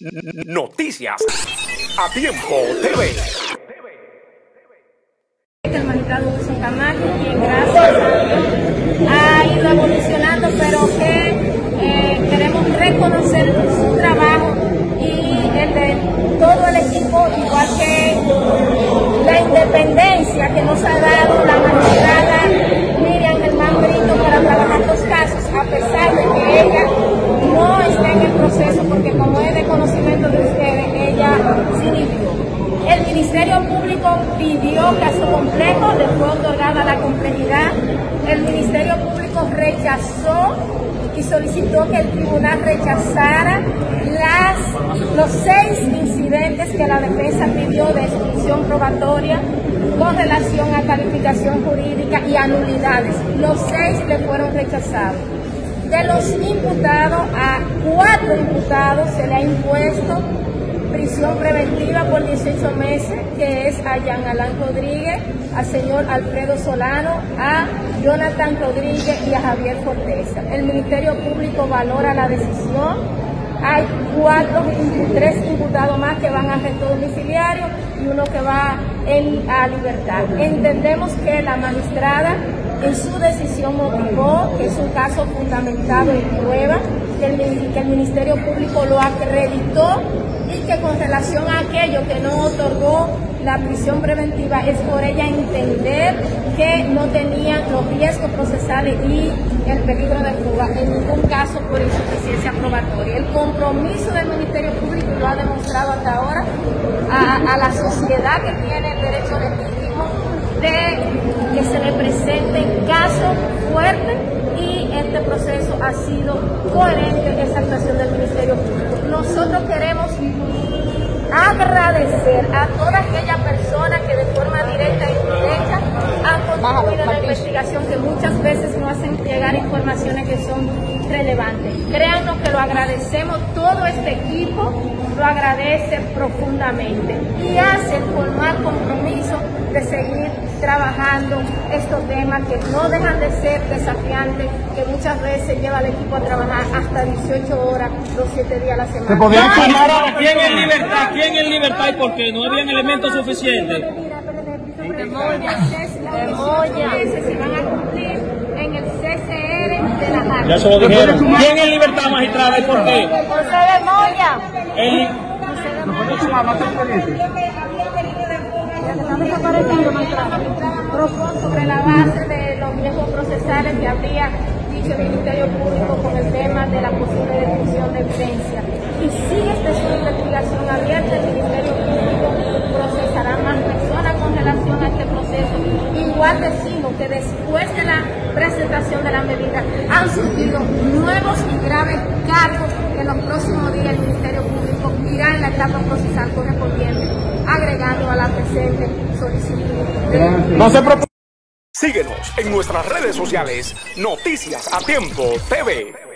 Noticias a tiempo TV. Quien gracias pero que eh, queremos reconocer su trabajo y el de todo el equipo, igual que la independencia que nos ha dado la magistrada Miriam Germán Brito para trabajar los casos, a pesar de que ella no está en el proceso, porque como es de conocimiento de ustedes, ella se inició. El Ministerio Pidió caso complejo, le fue otorgada la complejidad. El Ministerio Público rechazó y solicitó que el tribunal rechazara las, los seis incidentes que la defensa pidió de exclusión probatoria con relación a calificación jurídica y a nulidades. Los seis le fueron rechazados. De los imputados, a cuatro imputados se le ha impuesto prisión preventiva por 18 meses, que es a Jean Alain Rodríguez, al señor Alfredo Solano, a Jonathan Rodríguez y a Javier Forteza. El Ministerio Público valora la decisión. Hay cuatro, tres imputados más que van a arresto domiciliario y uno que va en, a libertad. Entendemos que la magistrada en su decisión motivó que es un caso fundamentado en prueba, que el, Ministerio Público lo acreditó y que con relación a aquello que no otorgó la prisión preventiva es por ella entender que no tenían los riesgos procesales y el peligro de fuga en ningún caso por insuficiencia probatoria. El compromiso del Ministerio Público lo ha demostrado hasta ahora a, la sociedad que tiene el derecho legítimo de que se le presenten casos fuertes este proceso ha sido coherente en esa actuación del Ministerio Público. Nosotros queremos agradecer a toda aquella persona que de forma directa e indirecta han contribuido a la investigación, que muchas veces no hacen llegar informaciones que son relevantes. Créanos que lo agradecemos, todo este equipo lo agradece profundamente y hace el formal compromiso de seguir trabajando estos temas que no dejan de ser desafiantes, que muchas veces lleva al equipo a trabajar hasta 18 horas, los 7 días a la semana. ¿Quién en libertad? ¿Quién en libertad y por qué? ¿No habían elementos suficientes? Se van a cumplir en el CCR de la Jara. Ya se lo dijeron. ¿Quién en libertad, magistrada y por qué? José de Moya. Profund sobre la base de los riesgos procesales que habría dicho el Ministerio Público con el tema de la posible destrucción de evidencia. Y si esta es una investigación abierta, el Ministerio Público procesará más personas con relación a este proceso. Igual decimos que después de la presentación de la medida han surgido nuevos y graves cargos que en los próximos días el Ministerio Público irá en la etapa procesal correspondiente, agregando a la presente No se. Síguenos en nuestras redes sociales. Noticias a tiempo TV.